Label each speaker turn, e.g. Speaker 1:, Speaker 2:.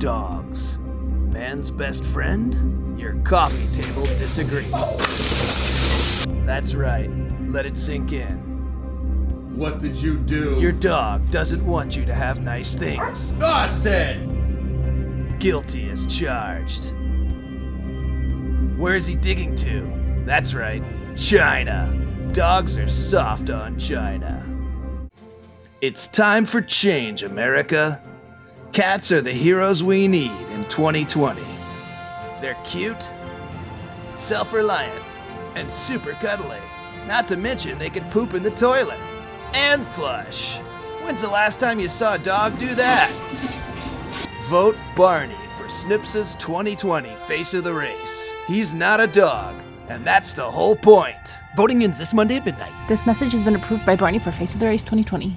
Speaker 1: dogs. Man's best friend? Your coffee table disagrees. That's right. Let it sink in.
Speaker 2: What did you do?
Speaker 1: Your dog doesn't want you to have nice things.
Speaker 2: I said!
Speaker 1: Guilty as charged. Where is he digging to? That's right, China. Dogs are soft on China. It's time for change, America. Cats are the heroes we need in 2020. They're cute, self reliant, and super cuddly. Not to mention, they can poop in the toilet and flush. When's the last time you saw a dog do that? Vote Barney for SNIPSA's 2020 Face of the Race. He's not a dog, and that's the whole point. Voting ends this Monday at midnight.
Speaker 3: This message has been approved by Barney for Face of the Race 2020.